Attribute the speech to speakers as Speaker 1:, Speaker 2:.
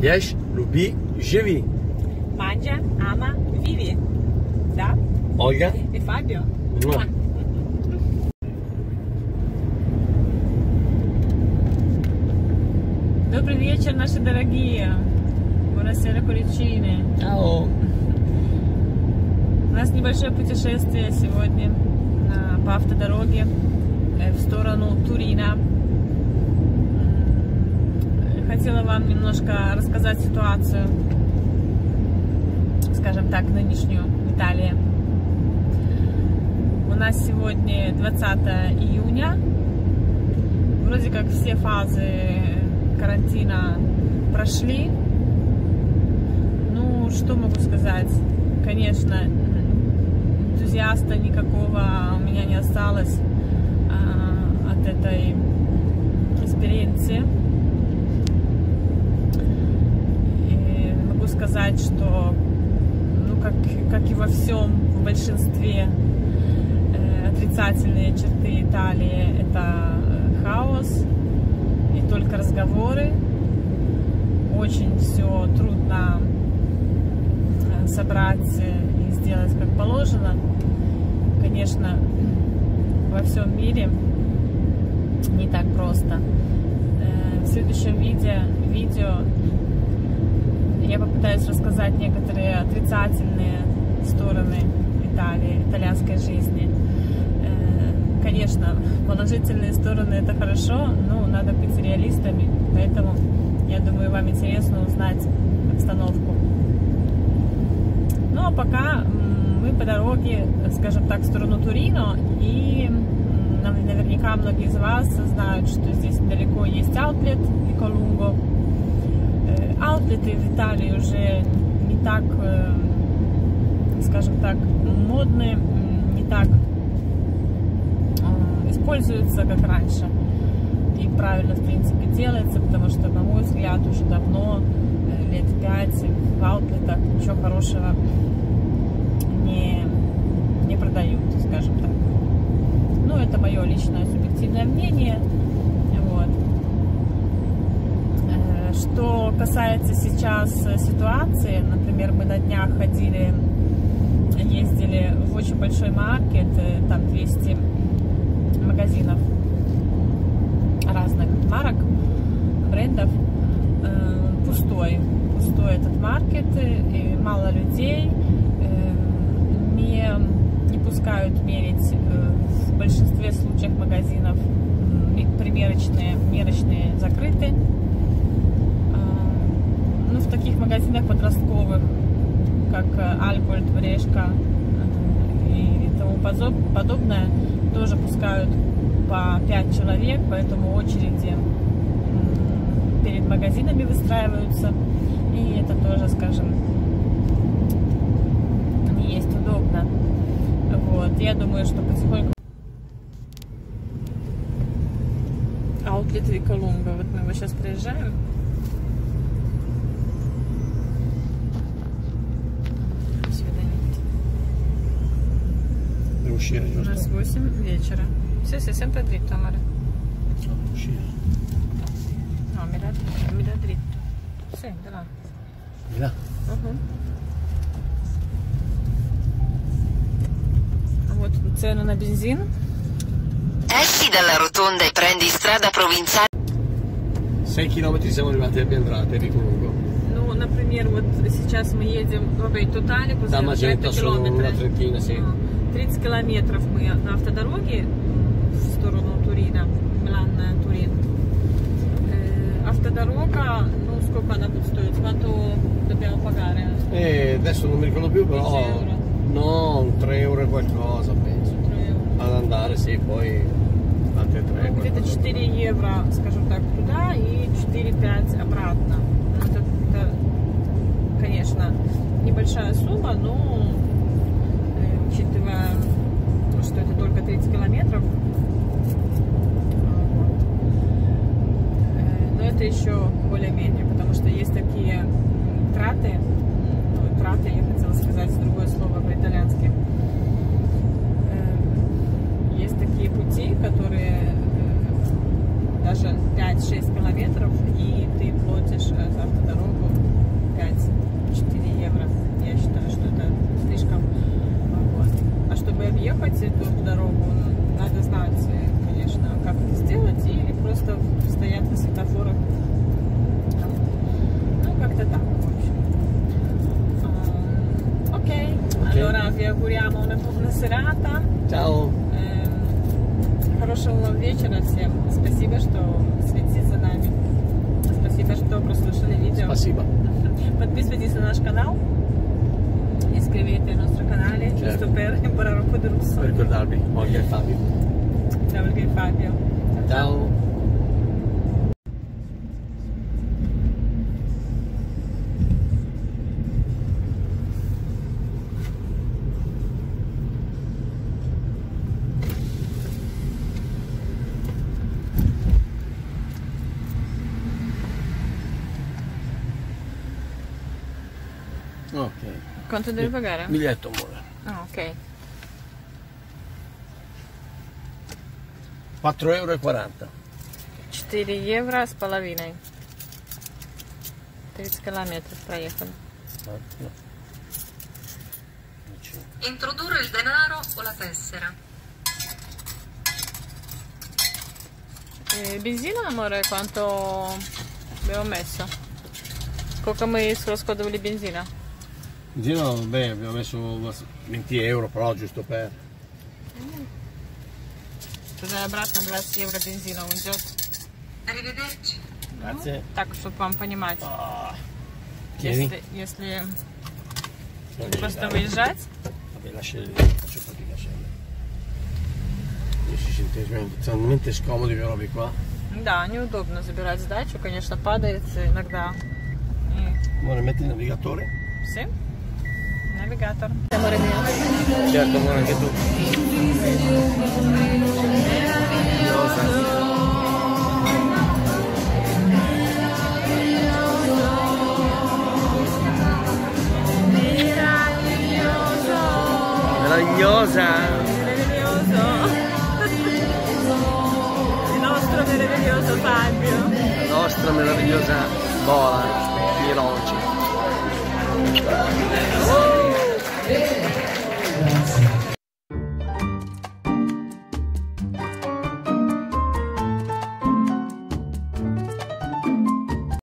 Speaker 1: Ешь, люби, живи.
Speaker 2: Mangia, ama, vivi. Да?
Speaker 1: Ольга?
Speaker 2: И Фабио.
Speaker 1: Муа.
Speaker 2: Добрый вечер, наши дорогие. Buonasera, Куличины.
Speaker 1: Ciao.
Speaker 2: У нас небольшое путешествие сегодня по автодороге э, в сторону Турина. Хотела вам немножко рассказать ситуацию, скажем так, нынешнюю в Италии. У нас сегодня 20 июня. Вроде как все фазы карантина прошли. Ну, что могу сказать? Конечно, энтузиаста никакого у меня не осталось а, от этой экспириенции. И могу сказать, что, ну, как, как и во всем, в большинстве э, отрицательные черты Италии это э, хаос и только разговоры. Очень все трудно э, собрать и сделать как положено. Конечно, во всем мире не так просто. Э, В следующем видео, видео я попытаюсь рассказать некоторые отрицательные стороны Италии, итальянской жизни. Э, Конечно, положительные стороны это хорошо, но надо быть реалистами, поэтому я думаю, вам интересно узнать обстановку. Ну а пока мы по дороге, скажем так, в сторону Турино, и наверняка многие из вас знают, что здесь недалеко есть аутлет и Колумбо. Аутлеты в Италии уже не так, э, скажем так, модны, не так э, используются, как раньше. И правильно, в принципе, делается, потому что, на мой взгляд, уже давно, э, лет пять, в аутлетах ничего хорошего не, не продают, скажем так. Ну, это мое личное субъективное мнение. Вот. Э, Что касается сейчас э, ситуации, например, мы на днях ходили, ездили в очень большой маркет, э, там 200 магазинов разных марок, брендов, э, пустой. Пустой этот маркет, и мало людей, не, не пускают мерить в большинстве случаев магазинов примерочные, мерочные закрыты. Ну, в таких магазинах подростковых, как э, Алькольд, Брешка э, и тому подобное, тоже пускают по 5 человек, поэтому очереди перед магазинами выстраиваются. И это тоже, скажем, не есть удобно. Вот. Я думаю, что потихоньку Аутлет и Колумба. Вот мы его сейчас проезжаем.
Speaker 1: uscire,
Speaker 2: У нас
Speaker 1: giusto?
Speaker 2: 8 вечера. Sì, sì, sempre dritto, amore.
Speaker 1: Devo uscire.
Speaker 2: No, mi dà, mi dà dritto. Sì, da là.
Speaker 1: Di là.
Speaker 2: Вот цену на бензин.
Speaker 3: Esci dalla rotonda e prendi strada provinciale
Speaker 1: 6 km siamo arrivati a Biandrate, Ricolungo.
Speaker 2: Ну, например, вот сейчас мы едем в Тотале,
Speaker 1: Да, Маджента sono una
Speaker 2: километров.
Speaker 1: trentina, sì.
Speaker 2: 30 километров мы на автодороге в сторону Турина, Милан-Турин. Э, Автодорога, ну, сколько она будет стоить? Quanto dobbiamo pagare?
Speaker 1: E adesso non mi ricordo più, però...
Speaker 2: 10 euro.
Speaker 1: No, un 3 euro e qualcosa, penso.
Speaker 2: 3 euro.
Speaker 1: Ad andare, sì, poi... Altre 3
Speaker 2: Ну, где-то 4 евро, скажем так, туда и 4-5 обратно. Ну, Это, это, конечно, небольшая сумма, но еще более-менее, потому что есть такие траты, ну, траты, я хотела сказать другое слово по-итальянски, эм, есть такие пути, которые э, даже 5-6 километров, и ты платишь за автодорогу 5-4 евро. Я считаю, что это слишком. Вот. А чтобы объехать эту дорогу, una buona serata.
Speaker 1: Ciao.
Speaker 2: Эм, Хорошего вам вечера всем. Спасибо, что следите за нами. Спасибо, что прослушали видео.
Speaker 1: Спасибо.
Speaker 2: Подписывайтесь на наш канал. Iscrivetevi al nostro canale,
Speaker 1: Certo.
Speaker 2: giusto per imparare un po' di russo.
Speaker 1: Per ricordarvi, Olga e Fabio.
Speaker 2: Ciao, Olga e Fabio.
Speaker 1: Ciao.
Speaker 2: Quanto devi pagare?
Speaker 1: Biglietto amore.
Speaker 2: Ah, ok.
Speaker 1: 4,40 euro.
Speaker 2: 4 евро с половиной. 30 километров проехали.
Speaker 3: Introdurre il denaro o la tessera.
Speaker 2: E benzina, amore, quanto abbiamo messo? Сколько мы расходовали бензина?
Speaker 1: Giro, beh, abbiamo messo 20 euro però giusto per...
Speaker 2: Туда и обратно 20 евро бензина уйдет.
Speaker 3: Arrivederci.
Speaker 1: Grazie.
Speaker 2: Так, чтобы вам понимать.
Speaker 1: Ah. Tieni.
Speaker 2: Если, если
Speaker 1: Non
Speaker 2: просто
Speaker 1: devi dare.
Speaker 2: выезжать,
Speaker 1: Vabbè, lascia faccio fatica sempre. 10 centesimi, sono talmente scomodi quei robe qua.
Speaker 2: да, неудобно забирать сдачу, конечно, падает иногда. И
Speaker 1: Amore, metti il navigatore.
Speaker 2: все. Navigator.
Speaker 1: Certo, amore, anche tu. Rosa. meravigliosa
Speaker 2: meraviglioso il nostro meraviglioso Fabio la
Speaker 1: nostra meravigliosa Bola Miroce oh! Hey.